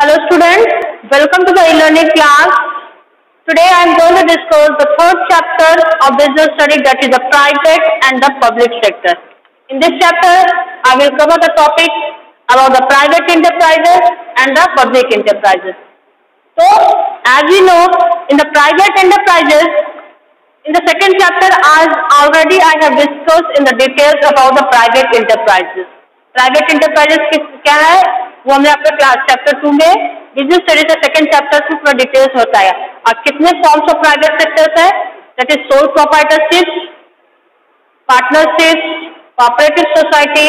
Hello students, welcome to the e-learning class. Today I am going to discuss the third chapter of business study that is the private and the public sector. In this chapter, I will cover the topic about the private enterprises and the public enterprises. So, as we know, in the private enterprises, in the second chapter, as already I have discussed in the details about the private enterprises. Private enterprises क्या है वो हमने आपका class chapter two में business study का second chapter में पूरा details होता है। और कितने फॉर्म्स ऑफ़ प्राइवेट सेक्टर्स है? That is sole proprietorship partnership cooperative society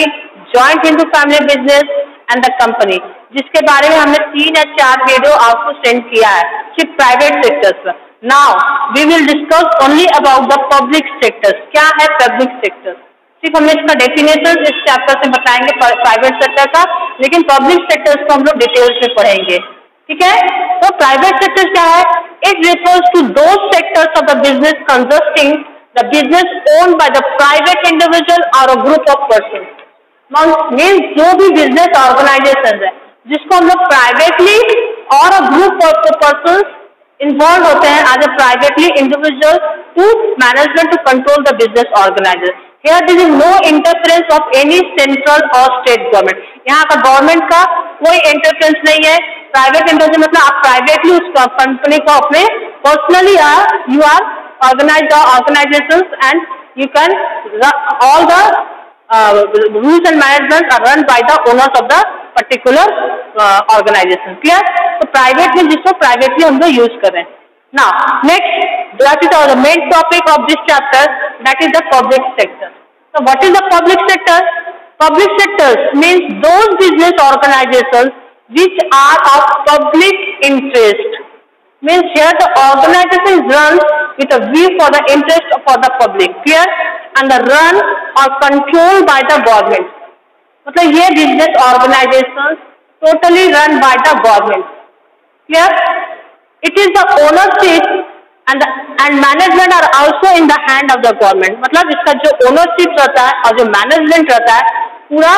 joint Hindu family business and the company जिसके बारे में हमने तीन या चार वीडियो आपको सेंड किया है। सिर्फ़ प्राइवेट सेक्टर्स पर। Now we will discuss only about the public sectors क्या है पब्लिक सेक्टर सिर्फ़ हम इसका डेफिनेशन इस चैप्टर से बताएँगे प्राइवेट सेक्टर का, लेकिन पब्लिक सेक्टर्स को हम लोग डिटेल्स में पढ़ेंगे। ठीक है? तो प्राइवेट सेक्टर क्या है? इट रिफर्स टू दो sectors of the business consisting the business own by the private individual और a group of person means जो भी बिज़नेस ऑर्गेनाइजेशन है, जिसको हम लोग प्राइवेटली और a group of person involve होते हैं as a privately individual to management to control the business organiser Here, there is no interference of any central और state government. यहाँ का गवर्नमेंट का कोई इंटरफेरेंस नहीं है। प्राइवेट इंटरफेरेंस मतलब आप प्राइवेटली उस कंपनी को अपने personally you are organise the organisation and you can all the rules and management are run by the owners of the particular organisation clear तो प्राइवेट में जिसको प्राइवेटली हम लोग यूज़ कर Now, next, that is the main topic of this chapter, that is the public sector. So, what is the public sector? Public sectors means those business organizations which are of public interest. Means here the organization runs with a view for the interest for the public, clear? And the run or controlled by the government. मतलब ये business organizations totally run by the government. Clear? Is the ownership and the, and management are also in the hand of the government. मतलब इसका जो ownership रहता है और जो management रहता है पूरा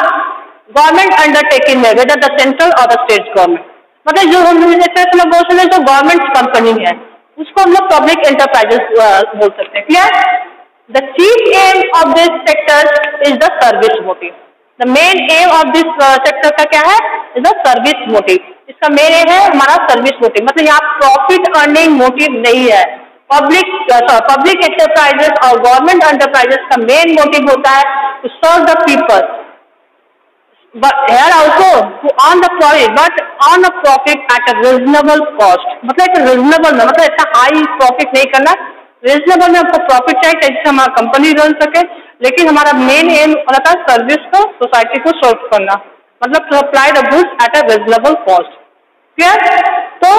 गवर्नमेंट अंडरटेकिंग में वेदर द सेंट्रल और द स्टेट गवर्नमेंट मतलब जो हम में बोल सकते हैं जो गवर्नमेंट कंपनी है उसको हम लोग पब्लिक एंटरप्राइजेस बोल सकते हैं। Clear the chief aim of this sector is the service motive the main aim of this sector का क्या है? इज़ द सर्विस मोटिव इसका मेन है, हमारा सर्विस मोटिव मतलब यहाँ प्रॉफिट अर्निंग मोटिव नहीं है। पब्लिक पब्लिक एंटरप्राइजेस और गवर्नमेंट एंटरप्राइजेस का मेन मोटिव होता है to serve the people but here also, to earn the profit, but earn a profit at a reasonable cost मतलब एक reasonable में मतलब इतना हाई प्रॉफिट नहीं करना। रिजनेबल में आपको प्रॉफिट चाहिए जिससे हमारा कंपनी रन सके। लेकिन हमारा मेन एम रहता है सर्विस को सोसाइटी को सर्व करना। मतलब to the goods at a reasonable cost clear तो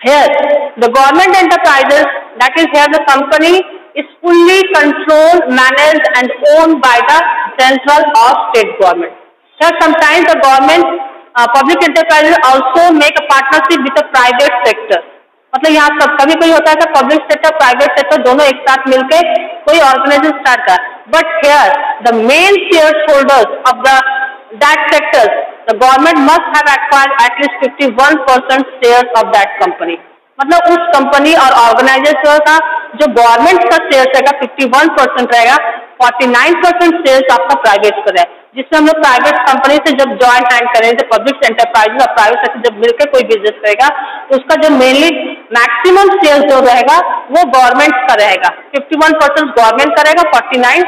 here the government enterprises that is here the company is fully control manage and own by the central of state government sometimes the government public enterprises also make a partnership with private sector मतलब यहाँ सब, कभी कभी होता है public sector private sector दोनों एक साथ मिलकर कोई ऑर्गेनाइजेशन स्टार्ट कर। But here the main share holders of the that sector, the government must have acquired at least 51 percent shares of that company. मतलब उस कंपनी और ऑर्गेनाइजेशन का जो गवर्नमेंट का शेयर रहेगा 51 परसेंट रहेगा 49 परसेंट शेयर्स आपका प्राइवेट का है। जिसमें हम लोग प्राइवेट कंपनी से जब ज्वाइंट हैंड करेंगे पब्लिक एंटरप्राइज और प्राइवेट सेक्टर जब मिलकर कोई बिज़नेस करेगा तो उसका जो मेनली मैक्सिमम शेयर जो रहेगा वो गवर्नमेंट का रहेगा। 51 परसेंट गवर्नमेंट का रहेगा 49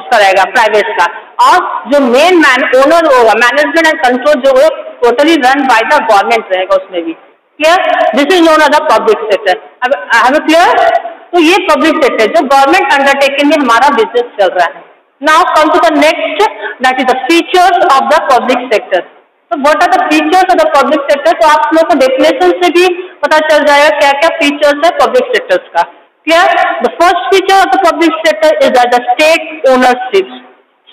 उसका रहेगा प्राइवेट का। और जो मेन मैन ओनर होगा मैनेजमेंट एंड कंट्रोल जो है totally run by the government रहेगा उसमें भी। Clear this is known as the public sector अब क्लियर तो ये पब्लिक सेक्टर जो गवर्नमेंट अंडरटेकिंग में हमारा बिज़नेस चल रहा है। Now come to the next that is the features of the public sector तो what are the features of the public sector तो आप लोग को डेफिनेशन से भी पता चल जाएगा क्या क्या फीचर्स है पब्लिक सेक्टर्स का। Clear the first feature of the public sector is the state ownership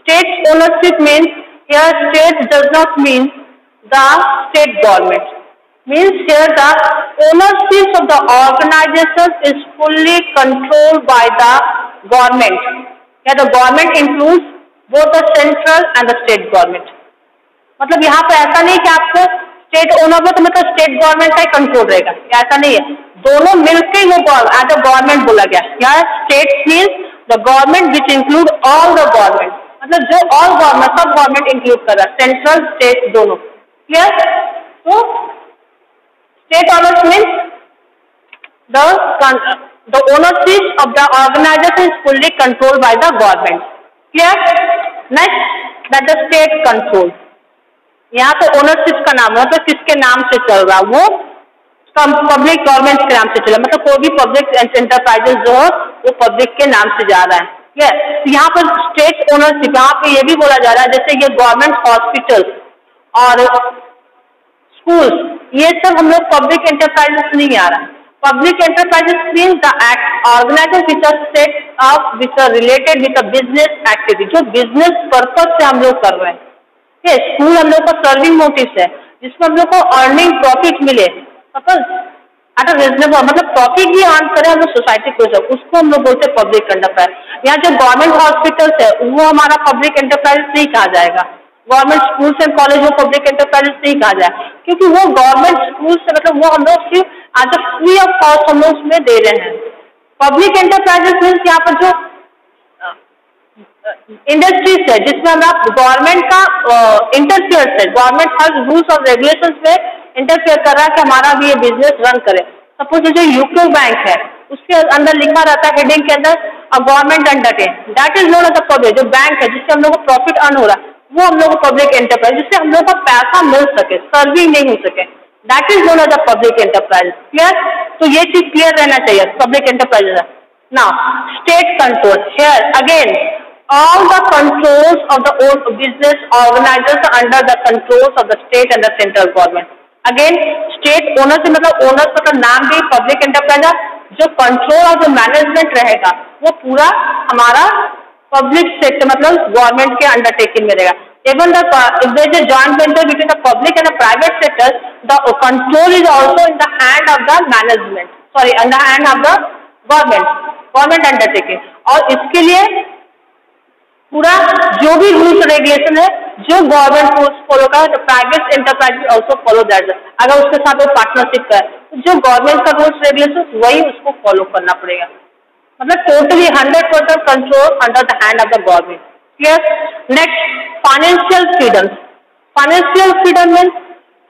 State ownership means here state does not mean the state government. Means here the ownership of the organization is fully controlled by the government. Here the government includes both the central and the state government. मतलब यहाँ पे ऐसा नहीं कि आपको state owner में तो मतलब स्टेट गवर्नमेंट का ही कंट्रोल रहेगा ऐसा नहीं है दोनों मिलकर वो एज अ गवर्नमेंट बोला गया क्या state means the government which include all the government मतलब जो ऑल गवर्नमेंट सब गवर्नमेंट इंक्लूड कर रहा है सेंट्रल स्टेट दोनों क्लियर तो state owners means the the ownership of the organization is fully controlled by the government. Clear? Next, that the state. यहाँ पे ओनरशिप का नाम है तो किसके नाम से चल रहा है वो पब्लिक गवर्नमेंट के नाम से चल रहा है मतलब कोई भी पब्लिक एंटरप्राइजेस जो है वो पब्लिक के नाम से जा रहा है ठीक है यहाँ पर स्टेट ओनरशिप यहाँ पे ये भी बोला जा रहा है, जैसे ये गवर्नमेंट हॉस्पिटल और स्कूल्स ये सब हम लोग पब्लिक एंटरप्राइजेस नहीं आ रहा है। Public enterprises means the act organizers which are set up which are related, with a business जो बिज़नेस purpose से हम लोग कर रहे हैं। ये स्कूल हम लोग का सर्विंग मोटिव है, जिसमें हम लोग को अर्निंग प्रॉफिट मिले। सपोज़ एट अ रिजनेबल मतलब प्रॉफिट भी अर्न करें हम लोग सोसाइटी को जब उसको हम लोग बोलते हैं पब्लिक एंटरप्राइज यहाँ जो गवर्नमेंट हॉस्पिटल्स है, वो हमारा पब्लिक एंटरप्राइज नहीं कहा जाएगा. गवर्नमेंट स्कूल्स एंड कॉलेज वो पब्लिक एंटरप्राइजेस नहीं कहा जाए. क्योंकि वो गवर्नमेंट स्कूल से मतलब वो हम लोग सिर्फ़ आज फ्री ऑफ़ कॉस्ट हम लोग उसमें दे रहे हैं. पब्लिक एंटरप्राइजेस मीन्स यहाँ पर जो इंडस्ट्रीज़ है, जिसमें हम गवर्नमेंट का इंटरफेयर है. गवर्नमेंट हर रूल्स और रेगुलेशन में इंटरफेयर कर रहा है कि हमारा भी ये बिज़नेस रन करे। सपोज़ जो यूको बैंक है, उसके अंदर लिखा रहता है हेडिंग के अंदर government undertaken that is known as a public जो बैंक है, जिससे हम लोग को प्रॉफिट अर्न हो रहा है, वो हम लोग को पब्लिक एंटरप्राइज जिससे हम लोग का पैसा मिल सके सर्विंग नहीं हो सके। That is known as a public enterprise clear तो ये चीज़ क्लियर रहना चाहिए पब्लिक एंटरप्राइज ना state control here again all the controls of the business organizers are under the controls of the state and the central government. Again state owner से मतलब owner का तो नाम भी पब्लिक एंटरप्राइजर जो कंट्रोल और जो मैनेजमेंट रहेगा, वो पूरा हमारा पब्लिक सेक्टर मतलब गवर्नमेंट के अंडरटेकिंग में रहेगा। Even the joint venture between the public and the private sector the control is also in the hand of the management sorry in the hand of the government government undertaking और इसके लिए पूरा जो भी rules regulation है जो government rules follow कर तो private enterprise also follow that अगर उसके साथ वो पार्टनरशिप करे तो जो गवर्नमेंट का रूल्स रेगुलेशन वही उसको फॉलो करना पड़ेगा। मतलब totally hundred percent control under the hand of the government clear next financial freedom financial freedom means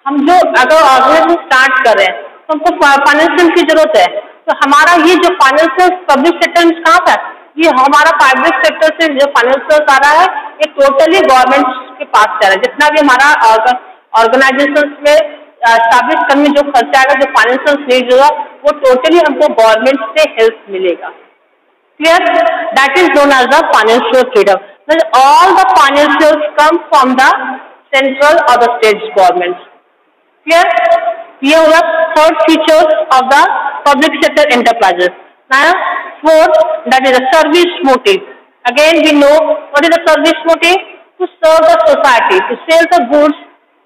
हम जो अगर ऑर्गेनाइजेशन स्टार्ट कर रहे हैं तो हमको फाइनेंशियल की ज़रूरत है। तो हमारा ये जो फाइनेंशियल पब्लिक सेक्टर कहाँ था ये हमारा प्राइवेट सेक्टर से जो फाइनेंशियल आ रहा है, ये टोटली गवर्नमेंट के पास कर रहे हैं। जितना भी हमारा ऑर्गेनाइजेशन में स्टाबलिस करने जो खर्चा आएगा, जो फाइनेंशियल नीड होगा, वो टोटली हमको गवर्नमेंट से हेल्प मिलेगा। Clear that is known as the financial freedom all the financial come from the central और द स्टेट गवर्नमेंट क्लियर ये होगा third feature of the public sector enterprises fourth that is the service motive again we know what is the service motive To serve the society, to sell the goods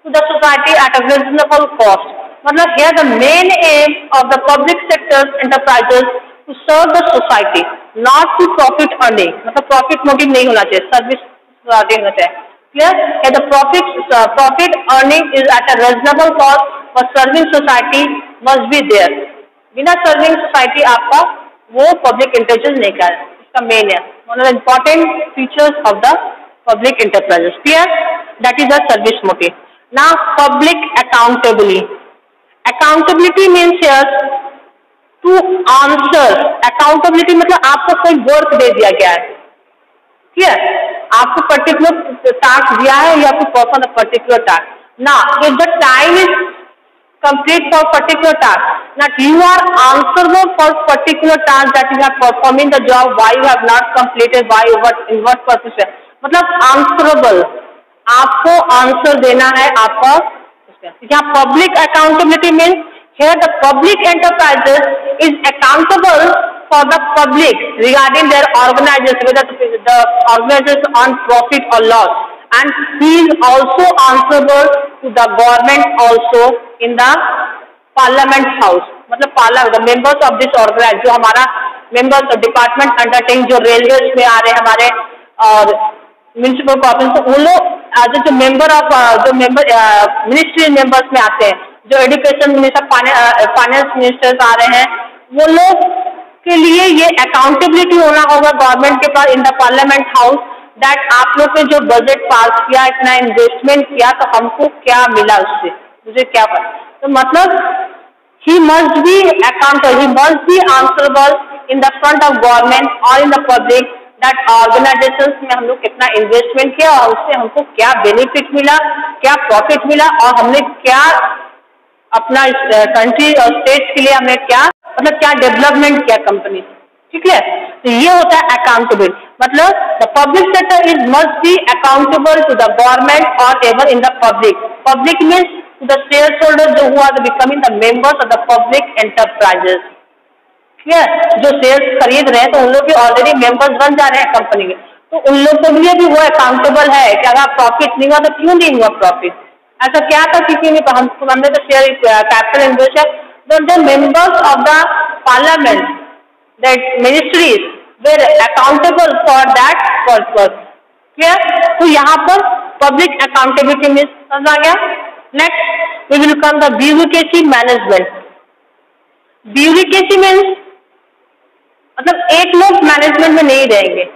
to the society at a reasonable cost. मतलब here the main aim of the public sector enterprises to serve the society. Not to profit earning मतलब profit motive नहीं होना चाहिए service होना चाहिए। Clear the profit profit earning is at a reasonable cost for serving society must be there बिना serving society आपका वो public intelligence नहीं कर इसका मेन है। One of the important features of public enterprises clear that is the service motive ना public accountability accountability means to answer accountability मतलब आपको कोई वर्क दे दिया गया है ठीक है आपको पर्टिकुलर टास्क दिया है या आपको परफॉर्म द पर्टिकुलर टास्क ना if the time is complete for particular task. Not you are answerable for particular task that you have performing the job, why you have not completed, why, what, in what purpose. मतलब answerable आपको answer देना है आपका। यहाँ public accountability means here the public enterprises is accountable for the public regarding their organises whether the organises on profit और loss and he is also answerable to the government also in the parliament house मतलब parliament the members of this organise जो हमारा members of department undertake जो railway में आ रहे हैं, हमारे और म्यूनसिपल कॉर्पोरेशन वो लोग जो जो मेंबर ऑफ़ जो मेंबर मिनिस्ट्री मेंबर्स में आते हैं, जो एजुकेशन मिनिस्टर फाइनेंस मिनिस्टर्स आ रहे हैं, वो लोग के लिए ये अकाउंटेबिलिटी होना होगा गवर्नमेंट के पास in the parliament house that आप लोग ने जो बजट पास किया, इतना इन्वेस्टमेंट किया तो हमको क्या मिला उससे? मुझे क्या पता? तो मतलब he must be accountable he must be answerable in the front of government और in the public that organisation में हम लोग कितना इन्वेस्टमेंट किया और उससे हमको क्या बेनिफिट मिला, क्या प्रॉफिट मिला और हमने क्या अपना कंट्री और स्टेट के लिए हमने क्या मतलब क्या डेवलपमेंट किया कंपनी ठीक है? तो ये होता है अकाउंटेबल मतलब the public sector is must be accountable to the government और ever in the public public means the share holder जो हुआ becoming the members of the public enterprises है जो शेयर खरीद रहे हैं तो उन लोग भी ऑलरेडी मेंबर्स बन जा रहे हैं कंपनी के तो उन लोग के लिए भी वो अकाउंटेबल है कि अगर प्रॉफिट नहीं हुआ तो क्यों नहीं हुआ प्रॉफिट ऐसा क्या था किसी ने हम हमने तो share capital investor then the members of the parliament, that ministries were accountable for that purpose. Clear? तो यहाँ पर public accountability में समझ आ गया? Next we will come the bureaucracy management bureaucracy means मतलब एक लोग मैनेजमेंट में नहीं रहेंगे।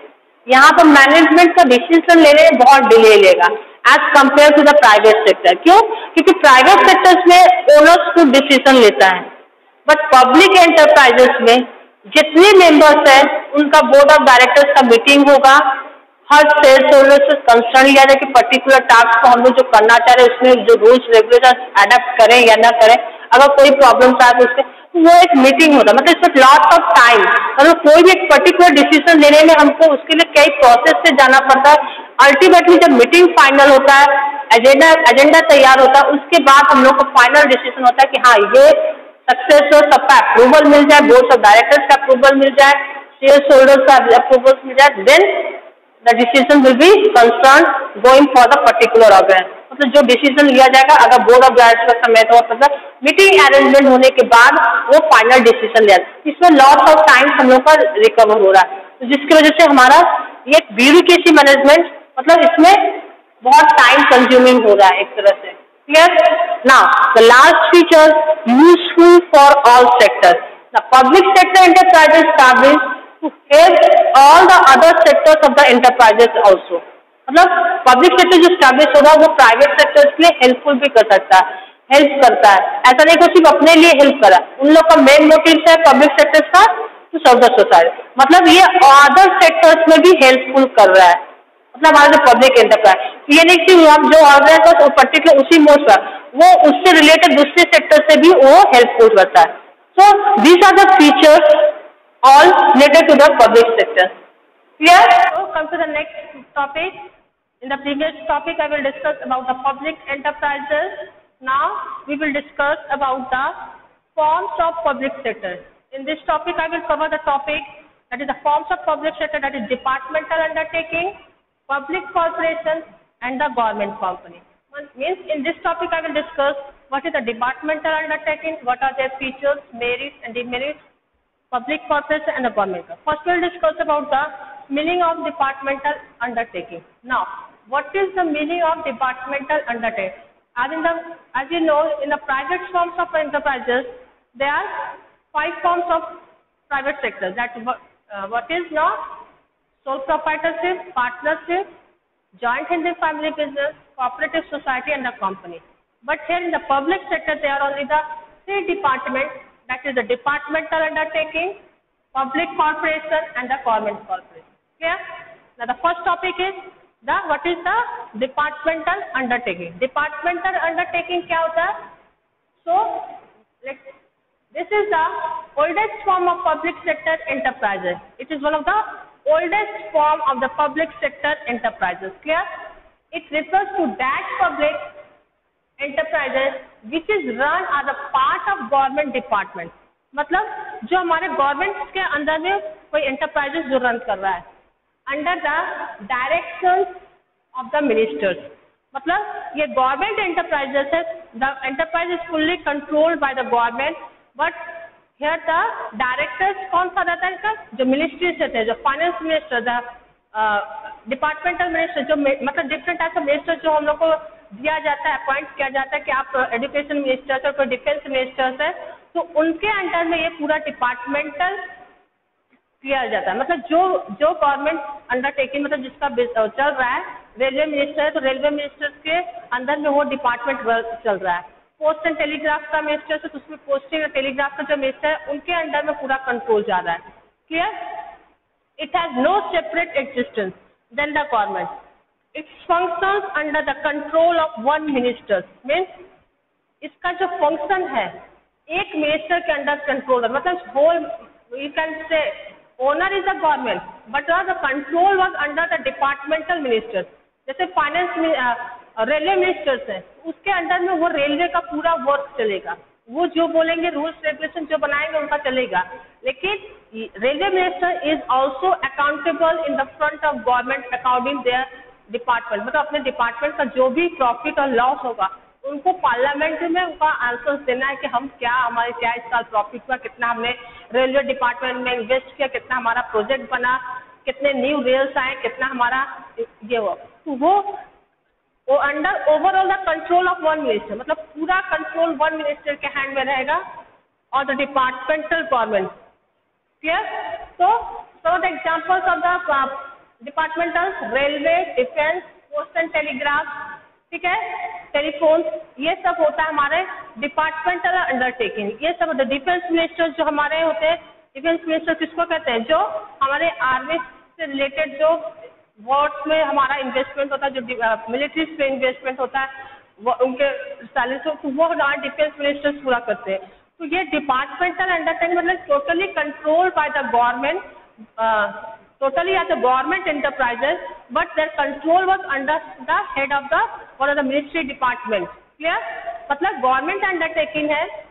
यहाँ पर मैनेजमेंट का डिसीज़न लेने में बहुत डिले लेगा as compare to the private sector क्यों? क्योंकि प्राइवेट सेक्टर्स में ओनर्स खुद डिसीज़न लेता है। बट पब्लिक एंटरप्राइजेस में जितने मेंबर्स हैं, उनका बोर्ड ऑफ़ डायरेक्टर्स का मीटिंग होगा। हर सेल्स होल्डर से कंसर्न लिया जाए कि पर्टिकुलर टास्क को हम लोग जो करना चाह रहे हैं, उसमें जो रूल्स रेगुलेशन एडेप्ट करें या ना करें। अगर कोई प्रॉब्लम आए तो उसके तो वो एक मीटिंग होता है मतलब इसमें लॉट ऑफ़ टाइम मतलब कोई भी एक पर्टिकुलर डिसीज़न लेने में हमको उसके लिए कई प्रोसेस से जाना पड़ता है। अल्टीमेटली जब मीटिंग फाइनल होता है एजेंडा एजेंडा तैयार होता है, उसके बाद हम लोग को फाइनल डिसीज़न होता है कि हाँ ये सक्सेस हो सबका अप्रूवल मिल जाए बोर्ड ऑफ़ डायरेक्टर्स का अप्रूवल मिल जाए शेयर होल्डर्स का अप्रूवल मिल जाए then the decision will be concern going for the particular organ मतलब जो डिसीज़न लिया जाएगा, अगर बोर्ड ऑफ़ डायरेक्टर्स का समय तो मतलब मीटिंग अरेंजमेंट होने के बाद वो फाइनल डिसीज़न लिया इसमें लॉस ऑफ़ टाइम हम लोग का रिकवर हो रहा है। तो जिसकी वजह से हमारा ये ब्यूरोक्रेसी मैनेजमेंट मतलब इसमें बहुत टाइम कंज्यूमिंग हो रहा है एक तरह से। Clear now the last feature useful for all sectors the public sector enterprises established to help all the other sectors of the enterprises मतलब पब्लिक सेक्टर जो स्टैब्लिश होगा वो प्राइवेट सेक्टर के लिए हेल्पफुल भी कर सकता है हेल्प करता है ऐसा नहीं कि सिर्फ़ अपने लिए हेल्प करा, उन लोग का मेन मोटिव है पब्लिक सेक्टर्स का टू सर्व द सोसाइटी मतलब ये अदर सेक्टर्स में भी हेल्पफुल कर रहा है मतलब हमारा जो पब्लिक एंटरप्राइज ये नहीं कि हम जो ऑर्गेनाइज पर्टिकुलर उसी मोड पर वो उससे रिलेटेड दूसरे सेक्टर से भी वो हेल्पफुल करता है so these are the features related to the public sector. Clear? So, come to the next topic. In the previous topic, I will discuss about the public enterprises. Now, we will discuss about the forms of public sector. In this topic, I will cover the topic that is the forms of public sector that is departmental undertaking, public corporations and the government company. Means in this topic I will discuss what is the departmental undertaking, what are their features, merits and demerits, public corporation and the government. First we will discuss about the meaning of departmental undertaking. Now, what is the meaning of departmental undertaking? As in the, as you know, in the private forms of enterprises, there are five forms of private sector. That uh, what is now sole proprietorship, partnership, joint in the family business, cooperative society and the company. But here in the public sector, there are only the three departments, that is the departmental undertaking, public corporation and the government corporation. Clear? Now the first topic is the what is the departmental undertaking. Departmental undertaking क्या होता है? So let's this is the oldest form of public sector enterprises. It is one of the oldest form of the public sector enterprises. Clear? It refers to that public enterprises which is run as a part of government department. मतलब जो हमारे government के अंदर में कोई enterprises जो run कर रहा है under the direction of the ministers मतलब ये गवर्नमेंट एंटरप्राइजेस है the enterprise is fully controlled by the government but here the directors कौन सा रहता है इनका? जो मिनिस्ट्री से थे, जो finance minister the departmental minister जो मतलब डिफरेंट टाइप ऑफ़ मिनिस्टर जो हम लोग को दिया जाता है अपॉइंट किया जाता है कि आप एजुकेशन मिनिस्टर्स और कोई डिफेंस मिनिस्टर्स है तो उनके अंडर में ये पूरा डिपार्टमेंटल किया जाता है। मतलब जो जो गवर्नमेंट अंडरटेकिंग मतलब जिसका चल रहा है रेलवे मिनिस्टर है तो रेलवे मिनिस्टर के अंदर में वो डिपार्टमेंट वर्क चल रहा है। पोस्ट एंड टेलीग्राफ का मिनिस्टर है तो उसमें पोस्टिंग और टेलीग्राफ का जो मिनिस्टर है, उनके अंडर में पूरा कंट्रोल जा रहा है। Clear it has no separate existence then the government it functions under the control of one minister means इसका जो फ़ंक्शन है, एक मिनिस्टर के अंडर कंट्रोल है। मतलब whole you can say owner is the government but the control was under the departmental minister जैसे finance railway ministers है, उसके अंडर में वो रेलवे का पूरा वर्क चलेगा। वो जो बोलेंगे रूल्स रेगुलेशन जो बनाएँगे, उनका चलेगा। लेकिन railway minister is also accountable in the front of government according their department मतलब अपने डिपार्टमेंट का जो भी प्रॉफिट और लॉस होगा, उनको पार्लियामेंट में उनका आंसर देना है कि हम क्या, हमारे क्या इस साल प्रॉफिट हुआ, कितना हमने रेलवे डिपार्टमेंट में इन्वेस्ट किया, कितना हमारा प्रोजेक्ट बना, कितने न्यू रेल्स आए, कितना हमारा ये हुआ। तो वो वो under overall the control of one minister मतलब पूरा कंट्रोल वन मिनिस्टर के हैंड में रहेगा और द डिपार्टमेंटल गवर्नमेंट क्लियर तो some the examples of the departmental railway defence post and telegraph ठीक है? टेलीफोन ये सब होता है हमारे डिपार्टमेंटल अंडरटेकिंग ये सब डिफेंस मिनिस्टर जो हमारे होते हैं डिफेंस मिनिस्टर किसको कहते हैं? जो हमारे आर्मी से रिलेटेड जो वॉर्ड्स में हमारा इन्वेस्टमेंट होता है जो मिलिट्री पे इन्वेस्टमेंट होता है वो उनके सैलरी तो वो हमारे डिफेंस मिनिस्टर्स पूरा करते हैं। तो ये डिपार्टमेंटल अंडरटेकिंग मतलब totally control by the government totally as a government enterprises, but their control was under the head of the of the ministry department. Clear? मतलब गवर्नमेंट अंडरटेकिंग है,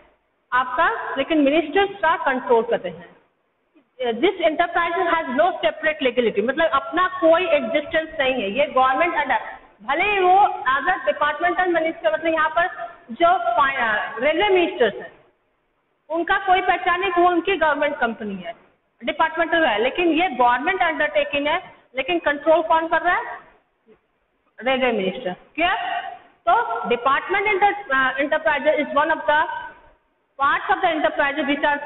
आपका, लेकिन मिनिस्टर्स का कंट्रोल करते हैं। This enterprise has no separate legality मतलब अपना कोई एग्जिस्टेंस नहीं है। ये गवर्नमेंट अंडर भले ही वो एज अ डिपार्टमेंटल मिनिस्टर मतलब यहाँ पर जो रेलवे मिनिस्टर्स हैं, उनका कोई पहचान नहीं, वो उनकी गवर्नमेंट कंपनी है। डिपार्टमेंटल है। लेकिन ये गवर्नमेंट अंडरटेकिंग है, लेकिन कंट्रोल कौन कर रहा है? रेलवे मिनिस्टर क्लियर तो department enterprise is one of the part of the enterprise which are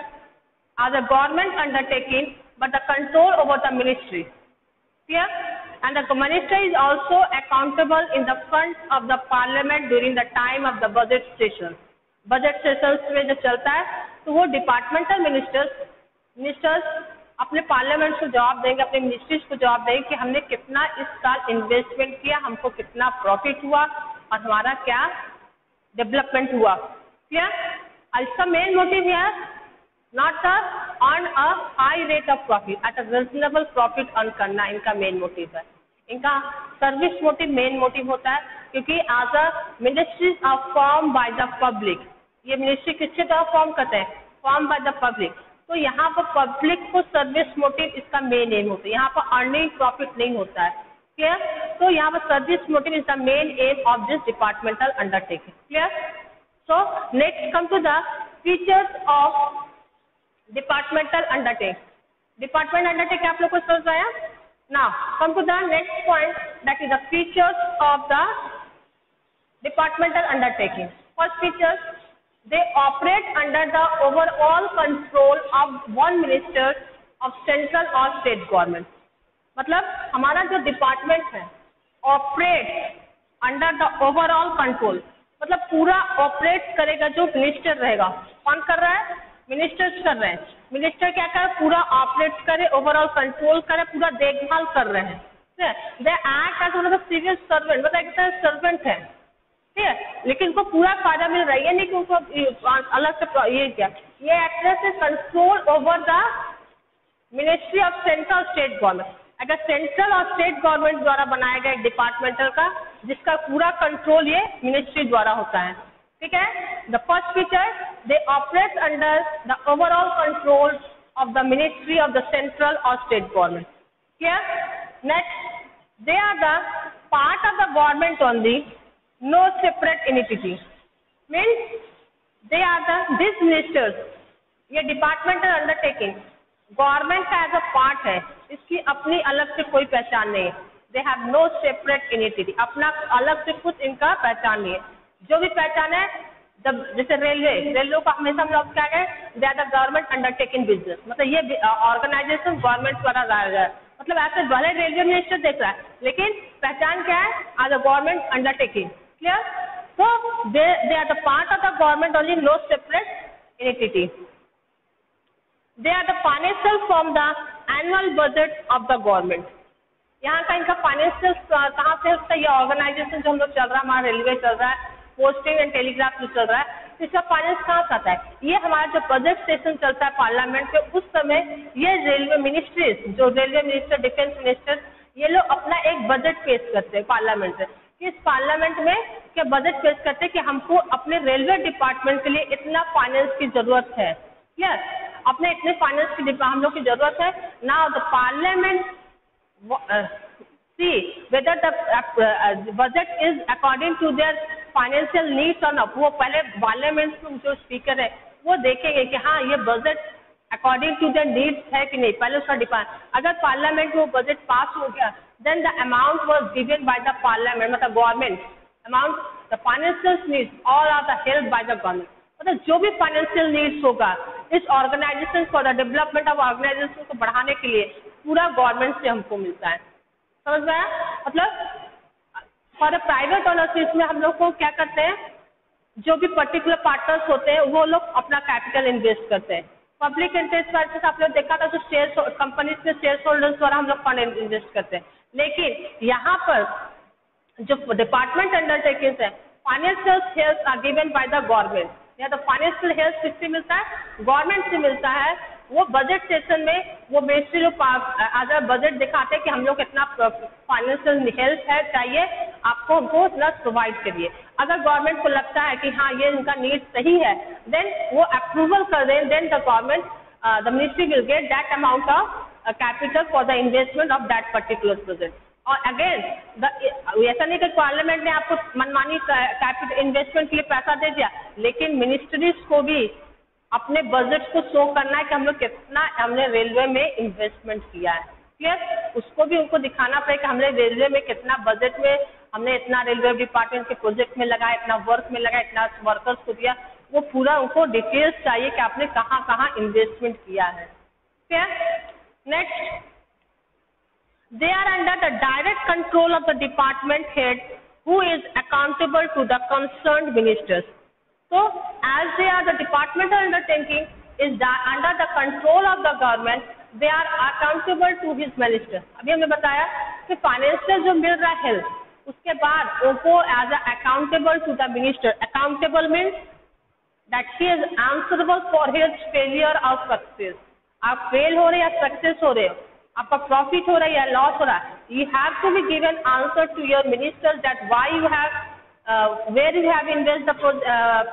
are the government undertaking but the control over the ministry clear and the minister is also accountable in the front of the parliament during the time of the budget session budget sessions में जो चलता है तो वो departmental ministers ministers अपने parliament को जवाब देंगे, अपने मिनिस्ट्रीज को जवाब देंगे कि हमने कितना इस साल इन्वेस्टमेंट किया, हमको कितना प्रॉफिट हुआ और हमारा क्या डेवलपमेंट हुआ। क्या इसका मेन मोटिव है not the earn a high rate of profit at a reasonable profit earn करना इनका मेन मोटिव है। इनका सर्विस मोटिव मेन मोटिव होता है, क्योंकि as a ministries are form by the public ये मिनिस्ट्री किसके द्वारा फॉर्म करते हैं? फॉर्म बाय द पब्लिक तो यहाँ पर पब्लिक को सर्विस मोटिव इसका मेन एम होता है। यहाँ पर अर्निंग प्रॉफिट नहीं होता है। क्लियर तो यहाँ पर service motive is the main aim of this departmental undertaking clear so next come to the features of departmental undertake department undertake आप लोग को समझ आया? Now, come to the next point, that is the features of the departmental undertaking first features They operate under the overall control of one minister of central or state government. मतलब हमारा जो department है operate under the overall control मतलब पूरा operate करेगा जो minister रहेगा। कौन कर रहा है? मिनिस्टर्स कर रहे हैं। मिनिस्टर क्या करे पूरा ऑपरेट करे ओवरऑल कंट्रोल करे, पूरा देखभाल कर रहे हैं। They act as one of the serious servant मतलब एक सर्वेंट है। ठीक है, लेकिन उनको पूरा फ़ायदा मिल रहा है। नहीं कि उनको अलग से ये क्या? ये actress is control over the ministry of central state government अगर सेंट्रल और स्टेट गवर्नमेंट द्वारा बनाया गया एक डिपार्टमेंटल का, जिसका पूरा कंट्रोल ये मिनिस्ट्री द्वारा होता है। ठीक है? The first feature they operate under the overall control of the ministry of the central और state government clear next they are the part of the government only no separate entity. Means, they are the these ministers. ये departmental undertaking government का as a part है. इसकी अपनी अलग से कोई पहचान नहीं है. They have no separate entity अपना अलग से कुछ इनका पहचान नहीं है. जो भी पहचान है जब जैसे रेलवे रेलवे को हमेशा हम लोग क्या कहें they are the government undertaking business मतलब ये ऑर्गेनाइजेशन गवर्नमेंट द्वारा लाया गया मतलब ऐसे भले रेलवे मिनिस्टर देख रहा है, लेकिन पहचान क्या है? आज अ गवर्नमेंट अंडरटेकिंग क्लियर तो they they are the part of the government only no separate entity they are the financial from the annual budget of the government यहाँ का इनका फाइनेंशियल कहाँ से होता है ये ऑर्गेनाइजेशन जो हम लोग चल रहा है, हमारा रेलवे चल रहा है पोस्टिंग एंड टेलीग्राफ जो चल रहा है इसका फाइनेंस कहाँ से आता है? ये हमारा जो बजट सेशन चलता है पार्लियामेंट में उस समय ये रेलवे मिनिस्ट्रीज जो रेलवे मिनिस्टर डिफेंस मिनिस्टर ये लोग अपना एक बजट पेश करते हैं पार्लियामेंट में कि इस पार्लियामेंट में क्या बजट पेश करते कि हमको अपने रेलवे डिपार्टमेंट के लिए इतना फाइनेंस की ज़रूरत है? क्लियर अपने इतने फाइनेंस की हम लोग की ज़रूरत है। ना the parliament whether the uh, budget is according to their financial needs और ना वो पहले पार्लियामेंट में जो स्पीकर है वो देखेंगे कि हाँ ये budget according to the needs है कि नहीं। पहले उसका डिपार्ट अगर पार्लियामेंट में वो बजट पास हो गया then the amount was given by the parliament मतलब government amount the financial needs all are the help by the government मतलब जो भी फाइनेंशियल नीड्स होगा, इस organisation for the development of organisation को बढ़ाने के लिए पूरा गवर्नमेंट से हमको मिलता है। समझ में आया? मतलब फॉर प्राइवेट ऑनरशिप में हम लोग को क्या करते हैं? जो भी पर्टिकुलर पार्टनर्स होते हैं, वो लोग अपना कैपिटल इन्वेस्ट करते हैं। पब्लिक इंटरेस्ट वर्सेस आप लोग देखा था, जो शेयर कंपनीज़ में शेयर होल्डर्स द्वारा हम लोग फंड इन्वेस्ट करते हैं। लेकिन यहाँ पर जो डिपार्टमेंट अंडरटेकिंग है financial health are given by the government या तो फाइनेंशियल हेल्थ किससे मिलता है? गवर्नमेंट से मिलता है। वो बजट सेशन में वो मिनिस्ट्री लोग आज बजट दिखाते हैं कि हम लोग कितना फाइनेंशियल हेल्प है, चाहिए, आपको हमको इतना प्रोवाइड करिए। अगर गवर्नमेंट को लगता है कि हाँ ये इनका नीड सही है देन वो अप्रूवल कर दें then the government the ministry will get that amount of capital for the investment of that particular project और अगेन ऐसा नहीं कि पार्लियामेंट ने आपको मनमानी कैपिटल इन्वेस्टमेंट के लिए पैसा दे दिया, लेकिन मिनिस्ट्रीज को भी अपने बजट को शो करना है कि हम लोग कितना हमने रेलवे में इन्वेस्टमेंट किया है। क्लियर उसको भी उनको दिखाना पड़ेगा कि हमने रेलवे में कितना बजट में, हमने इतना रेलवे डिपार्टमेंट के प्रोजेक्ट में लगाया, इतना वर्क में लगाया, इतना वर्कर्स को दिया। वो पूरा उनको डिटेल्स चाहिए कि आपने कहाँ कहाँ इन्वेस्टमेंट किया है। Clear Next they are under the direct control of the department head who is accountable to the concerned ministers So as they are the departmental undertaking is under the control of the government, they are accountable to his minister. अभी हमने बताया कि financial जो मिल रहा है health उसके बाद उनको as accountable to the minister accountable means that he is answerable for his failure of success आप फेल हो रहे या सक्सेस हो रहे हो, आपका प्रॉफिट हो रहा है या लॉस हो रहा है you have to be given answer to your minister that why you have where you have invest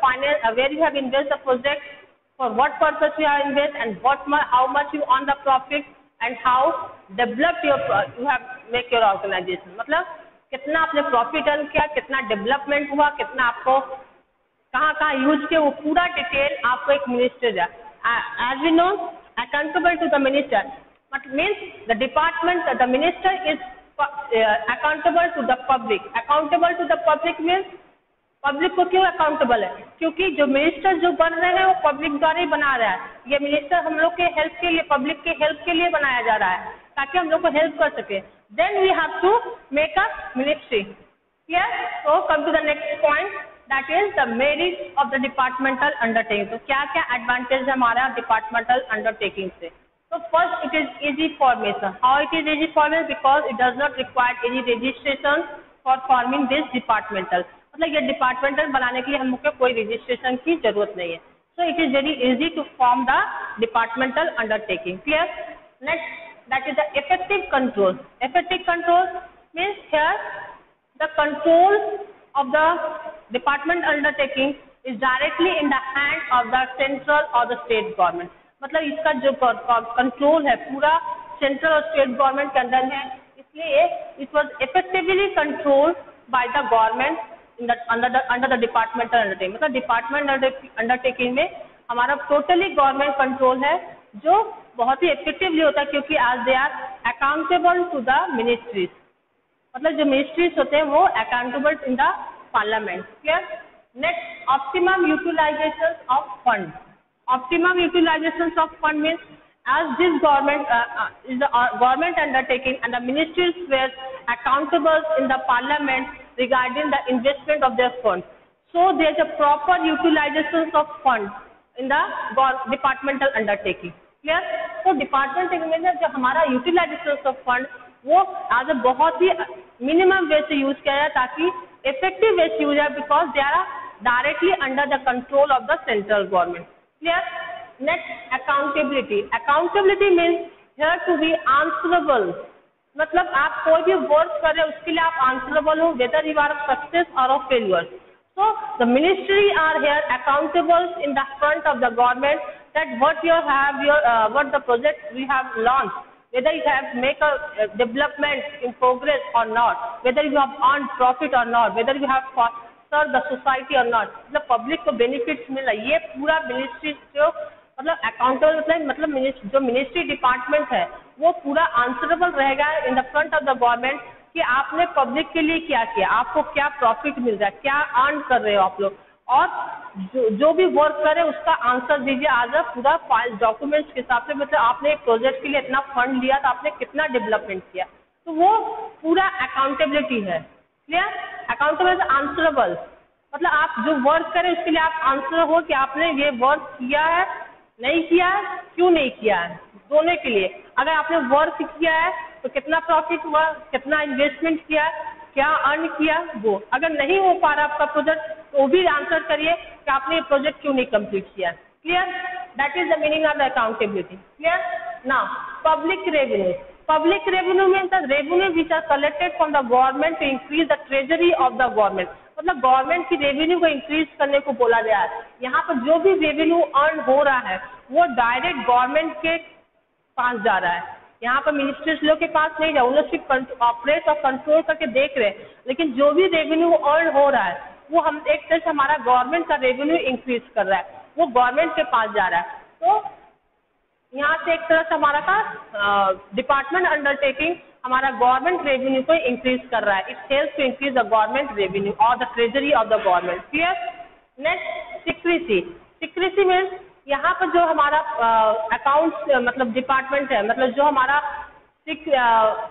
final where you have invest the project for what purpose you have invest and what how much you on the profit and how develop your you have make your organisation मतलब कितना आपने profit earn किया, कितना development हुआ, कितना आपको कहाँ कहाँ यूज़ किया, वो पूरा डिटेल आपको एक मिनिस्टर जाए as we know accountable to the minister but means the department the minister is accountable to the public accountable to the public means public को क्यों अकाउंटेबल है? क्योंकि जो मिनिस्टर जो बन रहे हैं, वो पब्लिक द्वारा ही बना रहा है। ये मिनिस्टर हम लोग के हेल्प के लिए पब्लिक के हेल्प के लिए बनाया जा रहा है, ताकि हम लोग को हेल्प कर सके। Then we have to make a ministry clear तो come to the next point that is the merit of the departmental undertaking तो क्या क्या एडवांटेज है हमारा डिपार्टमेंटल अंडरटेकिंग से So first it is easy formation. How it is easy formation? Because it does not require any registration for forming this departmental. मतलब ये departmental बनाने के लिए हम लोग कोई रजिस्ट्रेशन की ज़रूरत नहीं है so it is very easy to form the departmental undertaking clear next that is the effective control effective control means here the control of the department undertaking is directly in the hand of the central or the state government. मतलब इसका जो control है, पूरा central और state government के अंदर है। इसलिए it was effectively control by the government under the departmental undertaking मतलब डिपार्टमेंट अंडरटेकिंग में हमारा टोटली गवर्नमेंट कंट्रोल है, जो बहुत ही इफेक्टिवली होता है, क्योंकि आज they are accountable to the ministries मतलब जो मिनिस्ट्रीज होते हैं, वो accountable in the parliament clear next optimum utilisation of fund optimum utilisation of fund mean as this government is government undertaking and the ministries were accountable in the parliament regarding the investment of their fund so they is a proper utilisation of fund in the departmental undertaking clear तो department जो हमारा utilisation of fund वो as a बहुत ही minimum वे से use किया जाए ताकि इफ़ेक्टिव वे से यूज़ है because they are directly under the control of the central government clear next accountability accountability means here to be answerable मतलब आप कोई भी वर्क कर रहे हैं उसके लिए आप आंसरेबल हो वेदर यू आर सक्सेस और of failure So the ministry are here accountable in the front of the government that what you have your uh, what the whether you have make a uh, development in progress or not whether you have earned profit or not whether you have served the society or not the public को benefits मिल है ये पूरा ministry जो मतलब accountable मतलब मतलब जो मिनिस्ट्री डिपार्टमेंट है वो पूरा आंसरेबल रहेगा in the front of the government कि आपने पब्लिक के लिए क्या किया आपको क्या प्रॉफिट मिल रहा है क्या अर्न कर रहे हो आप लोग और जो, जो भी वर्क करे उसका आंसर दीजिए आज पूरा फ़ाइल डॉक्यूमेंट्स के हिसाब से। मतलब आपने एक प्रोजेक्ट के लिए इतना फंड लिया तो आपने कितना डेवलपमेंट किया। तो वो पूरा अकाउंटेबिलिटी है। क्लियर अकाउंटेबल आंसरेबल मतलब आप जो वर्क करें उसके लिए आप आंसर हो कि आपने ये वर्क किया है नहीं किया है क्यों नहीं किया है? दोनों के लिए। अगर आपने वर्क किया है तो कितना प्रॉफिट हुआ कितना इन्वेस्टमेंट किया क्या अर्न किया वो। अगर नहीं हो पा रहा आपका प्रोजेक्ट वो भी आंसर करिए कि आपने ये प्रोजेक्ट क्यों नहीं कंप्लीट किया। Clear that is the meaning of accountability clear ना public revenue public revenue mean the revenue which are collected from the government to increase the treasury of the government मतलब government की revenue को increase करने को बोला गया है। यहाँ पर जो भी रेवेन्यू अर्न हो रहा है, वो डायरेक्ट गवर्नमेंट के पास जा रहा है। यहाँ पर मिनिस्टर्स लोग के पास नहीं जा उन्हें सिर्फ़ ऑपरेट और कंट्रोल करके देख रहे हैं। लेकिन जो भी रेवेन्यू अर्न हो रहा है वो हम एक तरह से हमारा गवर्नमेंट का रेवेन्यू इंक्रीज कर रहा है। वो गवर्नमेंट के पास जा रहा है। तो यहाँ से एक तरह से हमारा का डिपार्टमेंट अंडरटेकिंग हमारा गवर्नमेंट रेवेन्यू को इंक्रीज कर रहा है। It help to increase the government revenue और the treasury of the government clear next secrecy secrecy means यहाँ पर जो हमारा अकाउंट्स मतलब डिपार्टमेंट है मतलब जो हमारा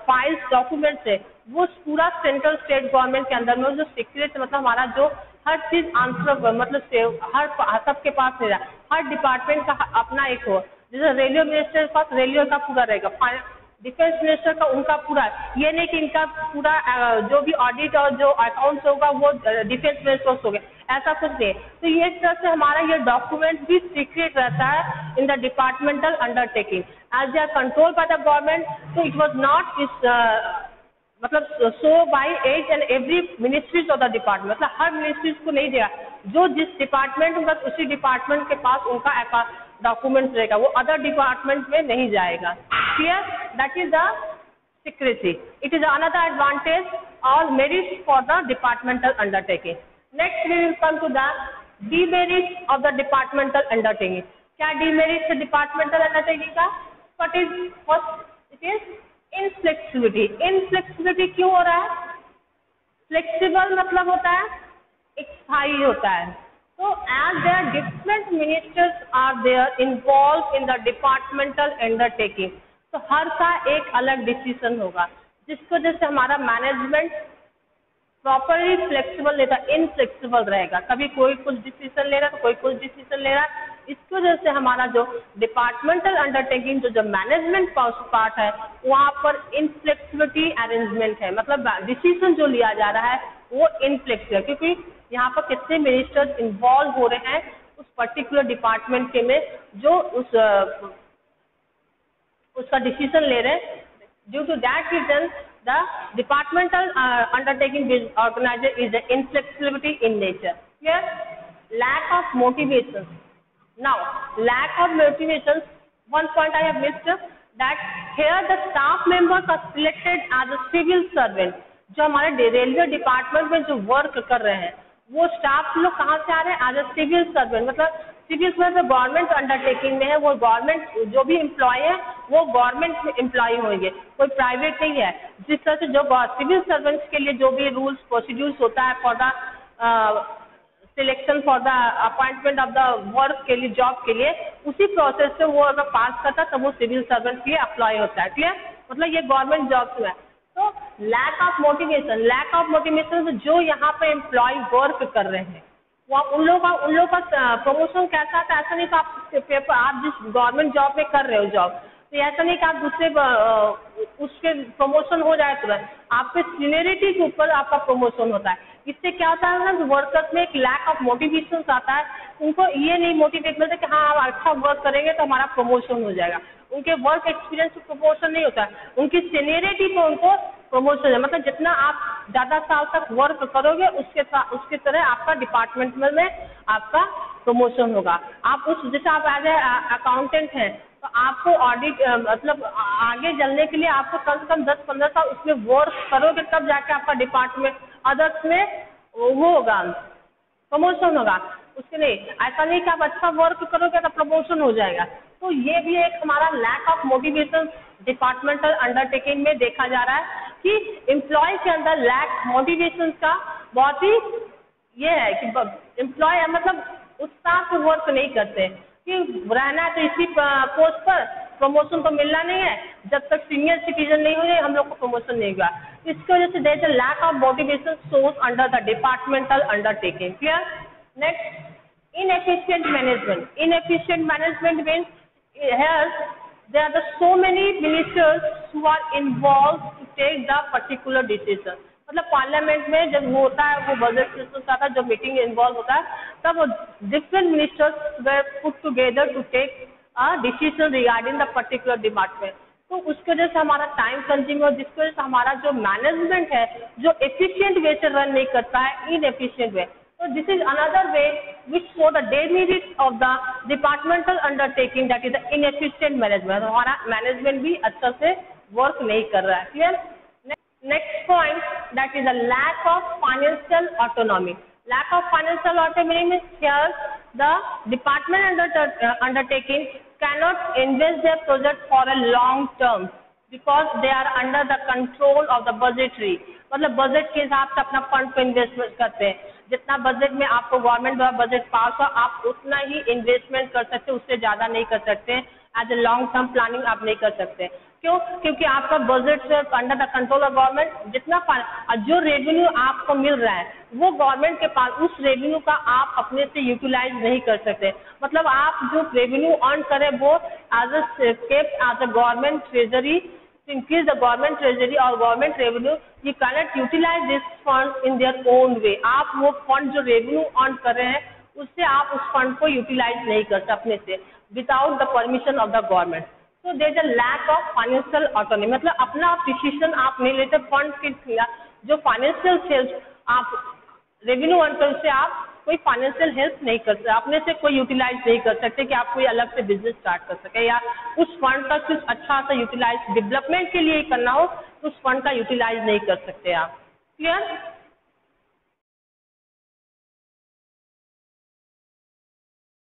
फाइल्स डॉक्यूमेंट्स है वो पूरा सेंट्रल स्टेट गवर्नमेंट के अंदर में जो सीक्रेट मतलब हमारा जो हर चीज़ आंसर मतलब हर सबके पास रहेगा हर डिपार्टमेंट का अपना एक हो। जैसे रेलवे मिनिस्टर के पास रेलवे का पूरा रहेगा। डिफेंस मिनिस्टर का उनका पूरा। ये नहीं कि इनका पूरा जो भी ऑडिट और जो अकाउंट्स होगा, वो डिफेंस मिनिस्टर हो गया। ऐसा कुछ नहीं। तो ये एक तरह से हमारा ये डॉक्यूमेंट भी सीक्रेट रहता है in the departmental undertaking as they are control by the government तो इट वॉज़ नॉट इस मतलब so by at and every ministries of the department मतलब हर मिनिस्ट्रीज को नहीं देगा जो जिस डिपार्टमेंट होगा उसी डिपार्टमेंट के पास उनका डॉक्यूमेंट रहेगा, वो अदर डिपार्टमेंट में नहीं जाएगा। Clear that is the secrecy it is another advantage और merit for the departmental undertaking next we will come to the demerit of the departmental undertaking क्या डीमेरिट है डिपार्टमेंटल अंडरटेकिंग का? What is first it is inflexibility inflexibility क्यों हो रहा है? Flexible मतलब होता है, स्थायी होता है। तो as there different ministers are there involve in the departmental undertaking तो हर का एक अलग डिसीज़न होगा। जिसकी वजह से हमारा मैनेजमेंट प्रॉपरली फ्लेक्सिबल लेता इनफ्लेक्सिबल रहेगा। कभी कोई कुछ डिसीज़न ले रहा है तो कोई कुछ डिसीज़न ले रहा है। इसकी वजह से हमारा जो डिपार्टमेंटल अंडरटेकिंग जो जो मैनेजमेंट पार्ट है, वहाँ पर इनफ्लेक्सिबिलिटी अरेंजमेंट है। मतलब डिसीज़न जो लिया जा रहा है, वो इनफ्लेक्सिबल क्योंकि यहाँ पर कितने मिनिस्टर्स इन्वॉल्व हो रहे हैं उस पर्टिकुलर डिपार्टमेंट के में, जो उस उसका डिसीज़न ले रहे हैं। To that reason the departmental undertaking organiser is the inflexibility in nature clear lack of motivation now lack of motivation one point I have missed that here the staff members are selected as a civil servant जो हमारे railway department में जो work कर रहे हैं, वो staff लोग कहाँ से आ रहे हैं? एज अ सिविल सर्वेंट मतलब सिविल सर्विस गवर्नमेंट अंडरटेकिंग में है, वो गवर्नमेंट जो भी एम्प्लॉय है, वो गवर्नमेंट एम्प्लॉय होंगे। कोई प्राइवेट नहीं है। जिस तरह से जो सिविल सर्वेंट्स के लिए जो भी रूल्स प्रोसीड्यूर्स होता है for the selection for the appointment of the work के लिए जॉब के लिए, उसी प्रोसेस से वो अगर पास करता, तब वो सिविल सर्वेंट के लिए अप्लाई होता है क्लियर मतलब ये गवर्नमेंट जॉब जॉब्स है? तो lack of motivation lack of motivation जो यहाँ पे एम्प्लॉय वर्क कर रहे हैं, वो उन लोगों का, उन लोगों का प्रमोशन कैसा था? ऐसा नहीं तो आप पेपर आप जिस गवर्नमेंट जॉब में कर रहे हो जॉब तो ऐसा नहीं कि आप दूसरे उसके प्रमोशन हो जाए तुरंत। आपके सीनियरिटी के ऊपर आपका प्रमोशन होता है। इससे क्या होता है ना वर्कर्स में एक लैक ऑफ़ मोटिवेशन आता है, उनको ये नहीं मोटिवेट मिलता कि हाँ आप अच्छा वर्क करेंगे तो हमारा प्रमोशन हो जाएगा। उनके वर्क एक्सपीरियंस प्रमोशन नहीं होता। उनकी सीनियरिटी को उनको प्रमोशन है। मतलब जितना आप ज़्यादा साल तक वर्क करोगे, उसके उसके तरह आपका डिपार्टमेंट में आपका प्रमोशन होगा। आप उस, जैसे आप एज ए अकाउंटेंट हैं तो आपको ऑडिट मतलब आगे चलने के लिए आपको कम से कम दस पंद्रह साल उसमें वर्क करोगे, तब जाके आपका डिपार्टमेंट अदर्स में वो होगा प्रमोशन होगा। उसके लिए ऐसा नहीं कि आप अच्छा वर्क करोगे तो प्रमोशन हो जाएगा। तो ये भी एक हमारा lack of motivation departmental undertaking में देखा जा रहा है कि एम्प्लॉय के अंदर लैक मोटिवेशन का बहुत ही ये है कि एम्प्लॉय मतलब उत्साह से वर्क नहीं करते। कि रहना है तो इसी पोस्ट पर प्रमोशन तो मिलना नहीं है। जब तक सीनियर सिटीजन नहीं हुए, हम लोग को प्रमोशन नहीं हुआ। इसकी वजह से there is lack of motivation source under the departmental undertaking clear next management. Inefficient management means here there are the so many ministers who are involved to take the particular decision. मतलब parliament में जब वो होता है, वो budget session का जब meeting involve होता है, तब different ministers way put together to take decision regarding the particular department तो उसकी वजह से हमारा टाइम कंज्यूम और जिसकी वजह से हमारा जो मैनेजमेंट है, जो एफिशिएंट वे से रन नहीं करता है इन एफिशियंट वे तो this is another way which for the day demerit of the departmental undertaking that is the inefficient management हमारा मैनेजमेंट भी अच्छा से वर्क नहीं कर रहा है. Clear next point that is the lack of financial autonomy lack of financial autonomy means here the department under uh, undertaking cannot invest their project for a long term because they are under the control of the budgetary मतलब budget के हिसाब से अपना fund को investment करते हैं जितना budget में आपको गवर्नमेंट द्वारा बजट पास हो आप उतना ही इन्वेस्टमेंट कर सकते उससे ज़्यादा नहीं कर सकते as a long term planning आप नहीं कर सकते क्यों? क्योंकि आपका budget under the control of government जितना जो रेवेन्यू आपको मिल रहा है, वो गवर्नमेंट के पास, उस रेवेन्यू का आप अपने से यूटिलाइज नहीं कर सकते। मतलब आप जो रेवेन्यू अर्न करें, वो as kept as a government treasury increase the government treasury or government revenue, you cannot utilize this fund in their own way. आप वो फंड जो रेवेन्यू अर्न कर रहे हैं, उससे आप उस फंड को यूटिलाइज नहीं कर सकते अपने से without the permission of the government तो there a lack of financial autonomy मतलब अपना डिसीज़न आप नहीं लेते फंड के जो फाइनेंशियल सेल्स आप रेवेन्यू कर उससे आप कोई फाइनेंशियल हेल्प नहीं कर सकते। अपने से कोई यूटिलाइज नहीं कर सकते कि आप कोई अलग से बिज़नेस स्टार्ट कर सके या उस फंड का कुछ अच्छा सा यूटिलाइज डेवलपमेंट के लिए करना हो तो उस फंड का यूटिलाइज नहीं कर सकते आप। क्लियर